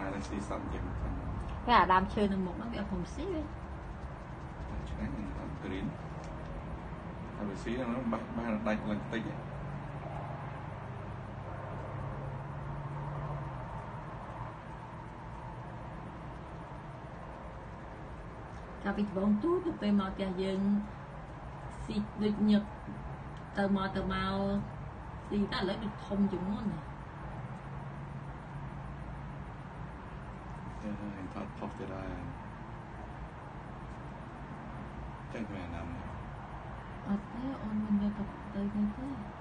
ណាដែលស៊ីសត្វយ៉ាងហ្នឹងវាអាដើមឈើនឹងមុខហ្នឹងវាអត់ខ្ញុំស៊ីវាឆ្ងាញ់ហ្នឹងតាមគ្រីនហើយវាស៊ីហ្នឹងបាច់បាច់ដាច់ឡើងតិចឯងកាលពីដំបូងទូទៅពេលមកផ្ទះយើងស៊ីដូចញឹកទៅមកទៅមកស៊ីតែឥឡូវដូចធំជាងមុនណា ហើយថតផុសទៅដែរចឹងមែនណាស់អត់ទេអូនមិនយកទៅទៅទេ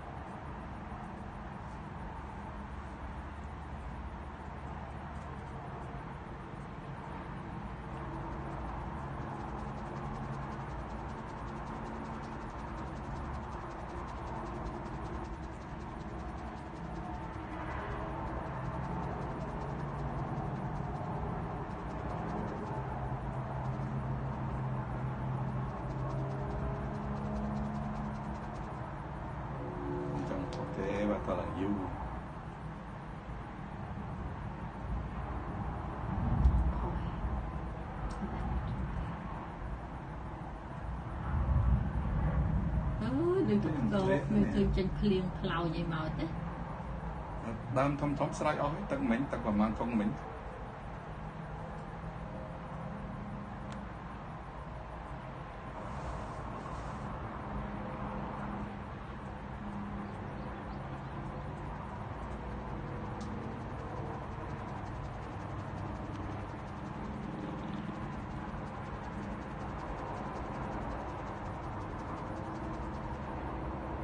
ទេចង់ផុសទេបាត់តឡើងយូរខ້ອຍអើយដូចទៅកោមានឃើញចេញភ្លៀងផ្លោយឯមកទេដើមធំធំស្រេចអស់ហើយទឹកមិញទឹកប្រហែលធំមិញ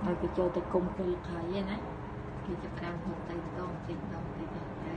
ហើយគេចូលទៅគុំគល់ខៃណាគេចាប់ដើមហូបតែម្ដងតិចម្ដងតិចដល់